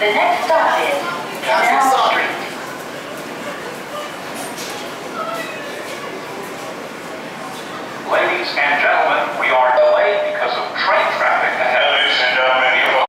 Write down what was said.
The next stop is Canal Street. Ladies and gentlemen,